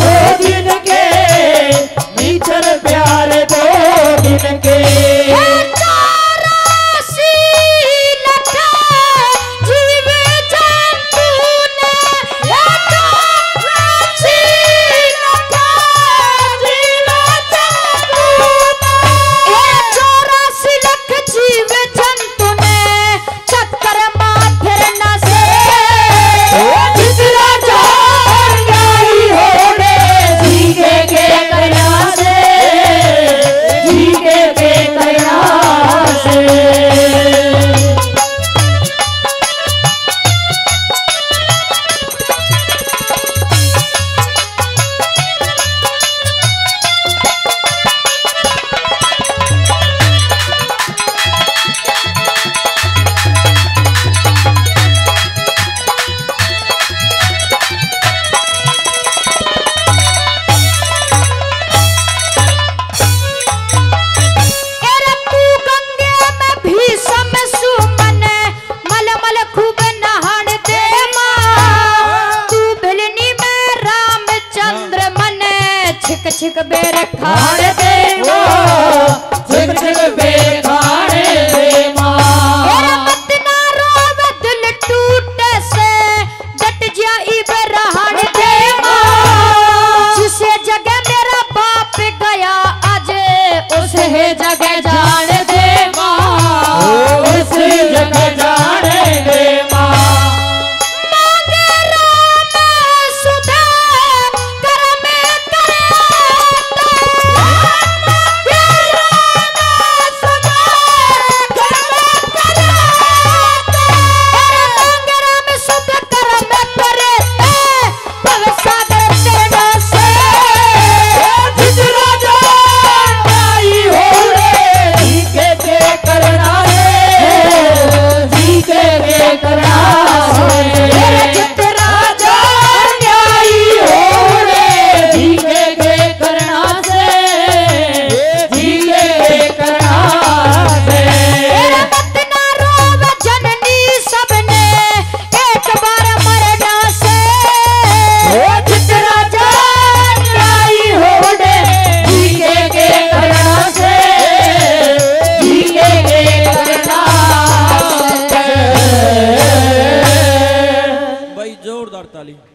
दो दिन के प्यार दो दिन के। छिक बे रखा छिक छिक बे